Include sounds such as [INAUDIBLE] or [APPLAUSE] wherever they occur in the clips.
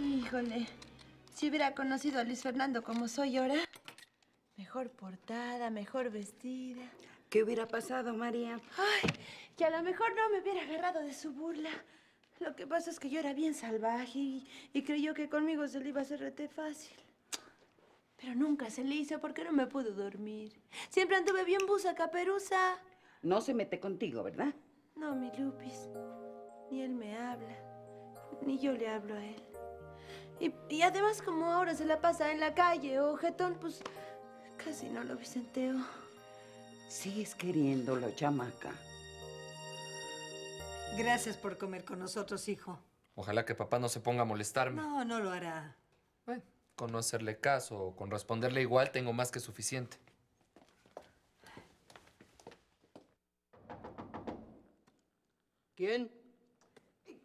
Híjole, si hubiera conocido a Luis Fernando como soy ahora, mejor portada, mejor vestida. ¿Qué hubiera pasado, María? Ay, que a lo mejor no me hubiera agarrado de su burla. Lo que pasa es que yo era bien salvaje y, y creyó que conmigo se le iba a hacer rete fácil. Pero nunca se le hizo porque no me pudo dormir. Siempre anduve bien busa, caperuza. No se mete contigo, ¿verdad? No, mi Lupis. Ni él me habla, ni yo le hablo a él. Y, y además, como ahora se la pasa en la calle o jetón, pues casi no lo vicenteo. Sigues queriéndolo, chamaca. Gracias por comer con nosotros, hijo. Ojalá que papá no se ponga a molestarme. No, no lo hará. Bueno, con no hacerle caso o con responderle igual tengo más que suficiente. ¿Quién?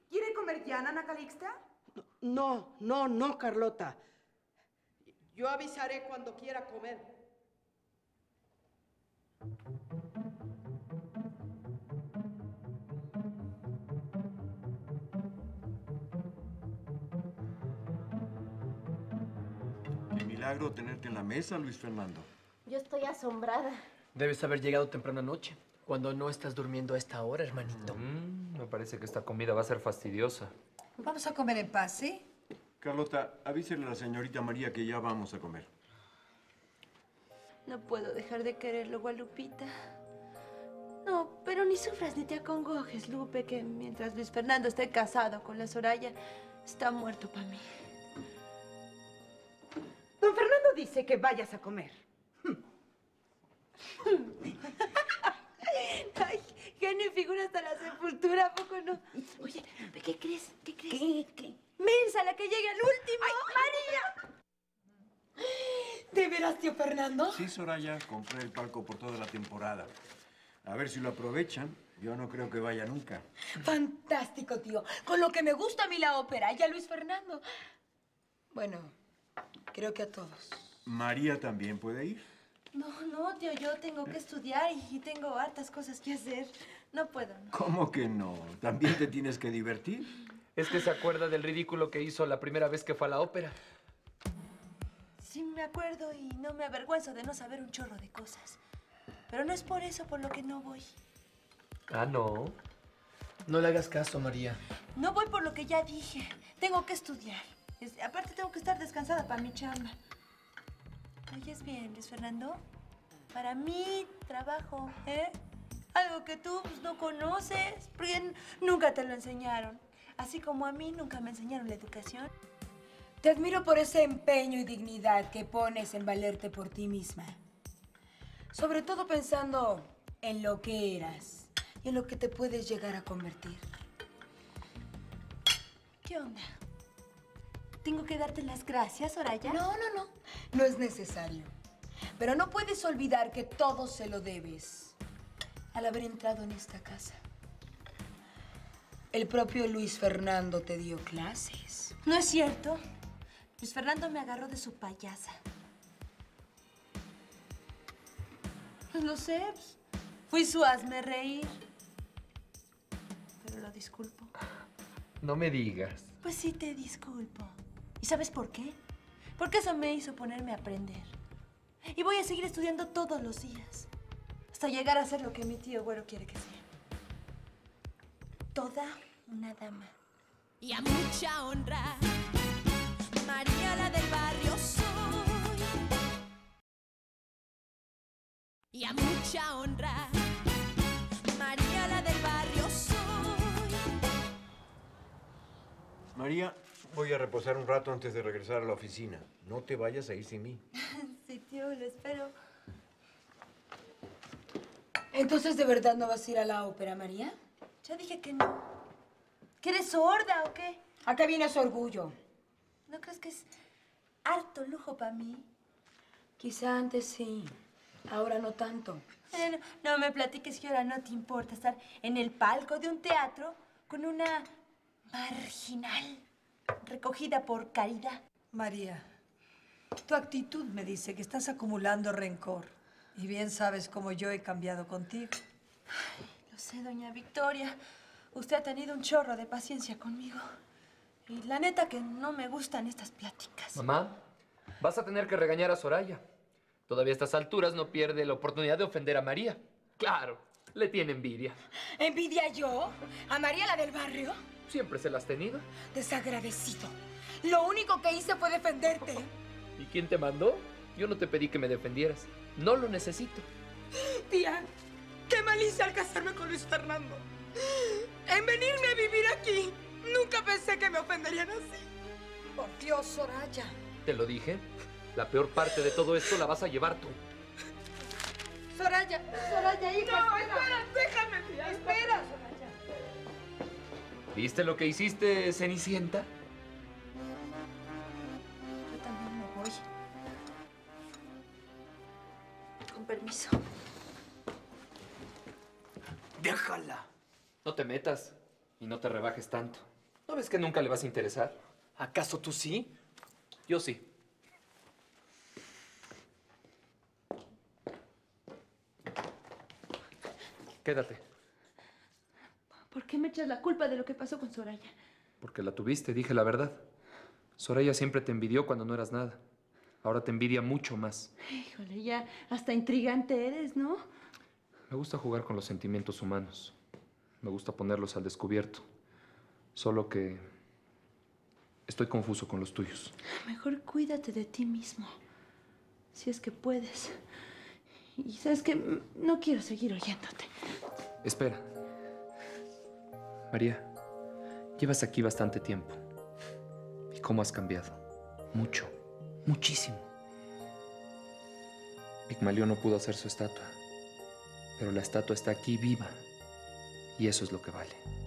¿Quiere comer ya, Nana Calixta? No, no, no, Carlota. Yo avisaré cuando quiera comer. Qué milagro tenerte en la mesa, Luis Fernando. Yo estoy asombrada. Debes haber llegado temprano anoche, cuando no estás durmiendo a esta hora, hermanito. Mm, me parece que esta comida va a ser fastidiosa. Vamos a comer en paz, ¿sí? Carlota, avísele a la señorita María que ya vamos a comer. No puedo dejar de quererlo, Gualupita. No, pero ni sufras ni te acongojes, Lupe, que mientras Luis Fernando esté casado con la Soraya, está muerto para mí. Don Fernando dice que vayas a comer. Ay, genio y figura hasta la sepultura, ¿a poco no? Oye, ¿qué crees? ¿Qué crees? ¿Qué? ¿Qué? ¡Mensa, la que llegue al último! ¡María! ¿De veras, tío Fernando? Sí, Soraya, compré el palco por toda la temporada. A ver si lo aprovechan. Yo no creo que vaya nunca. Fantástico, tío. Con lo que me gusta a mí la ópera y a Luis Fernando. Bueno, creo que a todos. María también puede ir. No, no, tío, yo tengo que estudiar y tengo hartas cosas que hacer. No puedo, no. ¿Cómo que no? ¿También te tienes que divertir? Es que se acuerda del ridículo que hizo la primera vez que fue a la ópera. Sí me acuerdo y no me avergüenzo de no saber un chorro de cosas. Pero no es por eso por lo que no voy. Ah, no. No le hagas caso, María. No voy por lo que ya dije. Tengo que estudiar. Es- aparte tengo que estar descansada para mi chamba. ¿Oyes bien, Luis Fernando? Para mi trabajo, ¿eh? Algo que tú pues, no conoces, porque nunca te lo enseñaron. Así como a mí nunca me enseñaron la educación. Te admiro por ese empeño y dignidad que pones en valerte por ti misma. Sobre todo pensando en lo que eras y en lo que te puedes llegar a convertir. ¿Qué onda? ¿Tengo que darte las gracias, Soraya? No, no, no. No es necesario. Pero no puedes olvidar que todo se lo debes al haber entrado en esta casa. El propio Luis Fernando te dio clases. No es cierto. Luis Fernando me agarró de su payasa. Pues lo sé. pues, Fui su hazme reír. Pero lo disculpo. No me digas. Pues sí te disculpo. ¿Y sabes por qué? Porque eso me hizo ponerme a aprender. Y voy a seguir estudiando todos los días. Hasta llegar a ser lo que mi tío güero quiere que sea. Toda una dama. y a mucha honra. María la del barrio soy. Y a mucha honra. María la del barrio soy. María, voy a reposar un rato antes de regresar a la oficina. No te vayas a ir sin mí. [LAUGHS] Sí, tío, lo espero. Entonces, ¿de verdad no vas a ir a la ópera, María? Ya dije que no. ¿Que eres sorda o qué? Acá viene su orgullo. ¿No crees que es harto lujo para mí? Quizá antes sí, ahora no tanto. Eh, No, no me platiques que ahora no te importa estar en el palco de un teatro con una marginal recogida por caridad. María, tu actitud me dice que estás acumulando rencor. Y bien sabes cómo yo he cambiado contigo. Lo sé, doña Victoria. Usted ha tenido un chorro de paciencia conmigo. Y la neta que no me gustan estas pláticas. Mamá, vas a tener que regañar a Soraya. Todavía a estas alturas no pierde la oportunidad de ofender a María. Claro, le tiene envidia. ¿Envidia yo? ¿A María la del barrio? Siempre se la has tenido. Desagradecido. Lo único que hice fue defenderte. ¿Y quién te mandó? Yo no te pedí que me defendieras. No lo necesito. Tía, qué mal hice al casarme con Luis Fernando. En venirme a vivir aquí, nunca pensé que me ofenderían así. Por Dios, Soraya. Te lo dije. La peor parte de todo esto la vas a llevar tú. Soraya, Soraya, hija, no, espera. déjame, tía. Espera, Soraya. ¿Viste lo que hiciste, Cenicienta? Permiso. Déjala. No te metas y no te rebajes tanto. ¿No ves que nunca le vas a interesar? ¿Acaso tú sí? Yo sí. Quédate, ¿Por qué me echas la culpa de lo que pasó con Soraya? porque la tuviste, dije la verdad. Soraya siempre te envidió cuando no eras nada. Ahora te envidia mucho más. Híjole, ya hasta intrigante eres, ¿no? Me gusta jugar con los sentimientos humanos. Me gusta ponerlos al descubierto. Solo que estoy confuso con los tuyos. Mejor cuídate de ti mismo. Si es que puedes. Y sabes que no quiero seguir oyéndote. Espera. María, llevas aquí bastante tiempo. ¿Y cómo has cambiado? Mucho, muchísimo. Pigmalión no pudo hacer su estatua, pero la estatua está aquí viva. Y eso es lo que vale.